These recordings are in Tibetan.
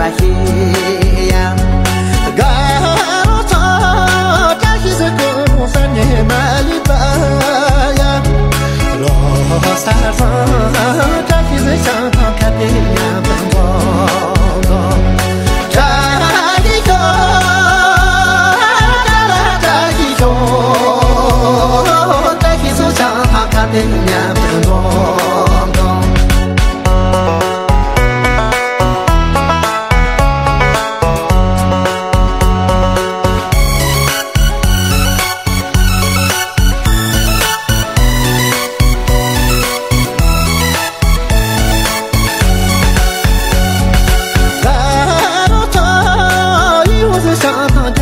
right here.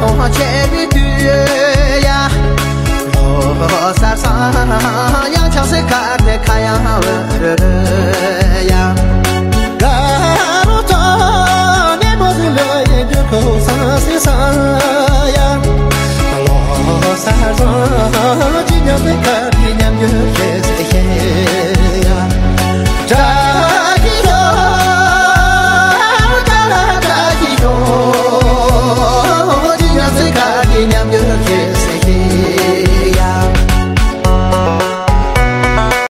no chebi tu ya lo sar sa ya chase kar de kaya